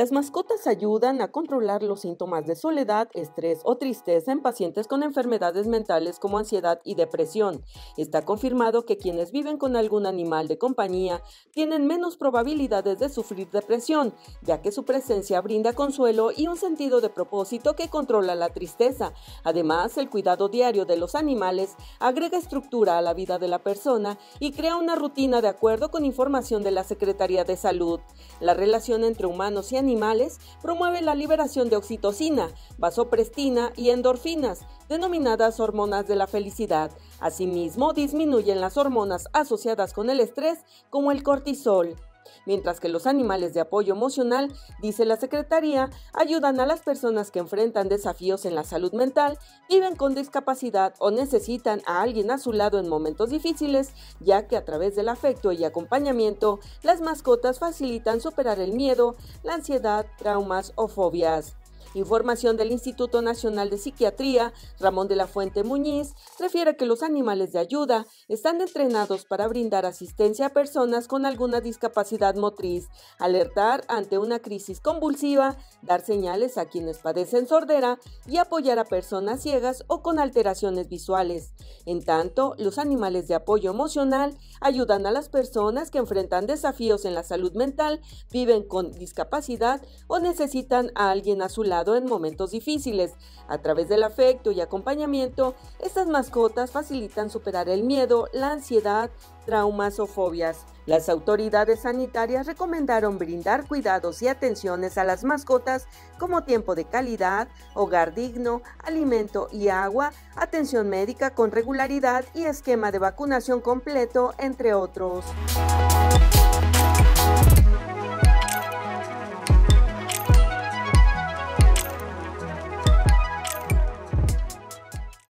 Las mascotas ayudan a controlar los síntomas de soledad, estrés o tristeza en pacientes con enfermedades mentales como ansiedad y depresión. Está confirmado que quienes viven con algún animal de compañía tienen menos probabilidades de sufrir depresión, ya que su presencia brinda consuelo y un sentido de propósito que controla la tristeza. Además, el cuidado diario de los animales agrega estructura a la vida de la persona y crea una rutina de acuerdo con información de la Secretaría de Salud. La relación entre humanos y animales promueve la liberación de oxitocina, vasoprestina y endorfinas, denominadas hormonas de la felicidad. Asimismo, disminuyen las hormonas asociadas con el estrés, como el cortisol mientras que los animales de apoyo emocional, dice la Secretaría, ayudan a las personas que enfrentan desafíos en la salud mental, viven con discapacidad o necesitan a alguien a su lado en momentos difíciles, ya que a través del afecto y acompañamiento, las mascotas facilitan superar el miedo, la ansiedad, traumas o fobias. Información del Instituto Nacional de Psiquiatría, Ramón de la Fuente Muñiz, refiere que los animales de ayuda están entrenados para brindar asistencia a personas con alguna discapacidad motriz, alertar ante una crisis convulsiva, dar señales a quienes padecen sordera y apoyar a personas ciegas o con alteraciones visuales. En tanto, los animales de apoyo emocional ayudan a las personas que enfrentan desafíos en la salud mental, viven con discapacidad o necesitan a alguien a su lado en momentos difíciles. A través del afecto y acompañamiento, estas mascotas facilitan superar el miedo, la ansiedad, traumas o fobias. Las autoridades sanitarias recomendaron brindar cuidados y atenciones a las mascotas como tiempo de calidad, hogar digno, alimento y agua, atención médica con regularidad y esquema de vacunación completo, entre otros.